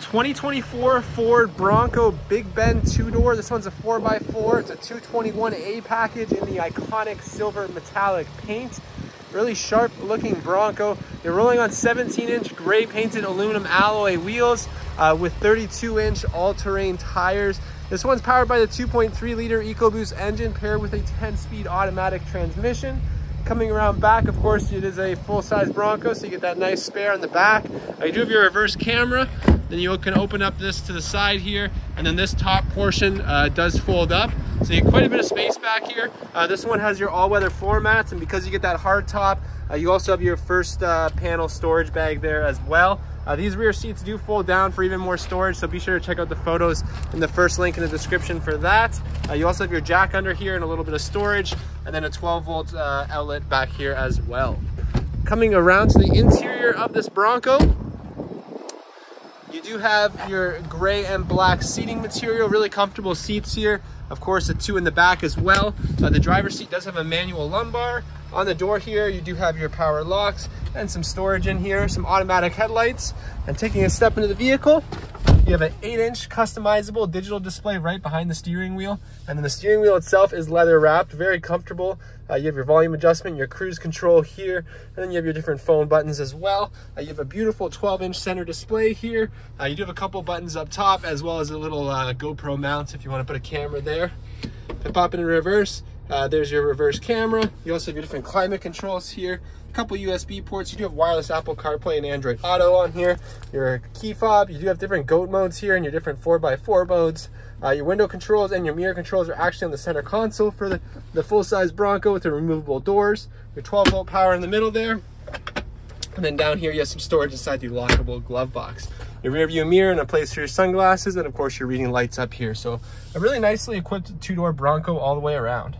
2024 Ford Bronco Big Bend two-door. This one's a 4x4. It's a 221A package in the iconic silver metallic paint. Really sharp looking Bronco. They're rolling on 17 inch gray painted aluminum alloy wheels uh, with 32 inch all-terrain tires. This one's powered by the 2.3 liter EcoBoost engine paired with a 10 speed automatic transmission. Coming around back, of course, it is a full-size Bronco, so you get that nice spare on the back. i do have your reverse camera. Then you can open up this to the side here, and then this top portion uh, does fold up. So you get quite a bit of space back here. Uh, this one has your all-weather floor mats, and because you get that hard top, uh, you also have your first uh, panel storage bag there as well. Uh, these rear seats do fold down for even more storage, so be sure to check out the photos in the first link in the description for that. Uh, you also have your jack under here and a little bit of storage, and then a 12 volt uh, outlet back here as well. Coming around to the interior of this Bronco, do have your gray and black seating material, really comfortable seats here. Of course, the two in the back as well. Uh, the driver's seat does have a manual lumbar. On the door here, you do have your power locks and some storage in here, some automatic headlights. And taking a step into the vehicle, you have an 8-inch customizable digital display right behind the steering wheel. And then the steering wheel itself is leather wrapped, very comfortable. Uh, you have your volume adjustment, your cruise control here, and then you have your different phone buttons as well. Uh, you have a beautiful 12-inch center display here. Uh, you do have a couple buttons up top, as well as a little uh, GoPro mount if you want to put a camera there. Pop it in reverse, uh, there's your reverse camera. You also have your different climate controls here. A couple USB ports. You do have wireless Apple CarPlay and Android Auto on here. Your key fob. You do have different GOAT modes here and your different 4x4 modes. Uh, your window controls and your mirror controls are actually on the center console for the, the full-size Bronco with the removable doors. Your 12 volt power in the middle there. And then down here, you have some storage inside the lockable glove box. Your rear view mirror and a place for your sunglasses, and of course your reading lights up here. So a really nicely equipped two-door Bronco all the way around.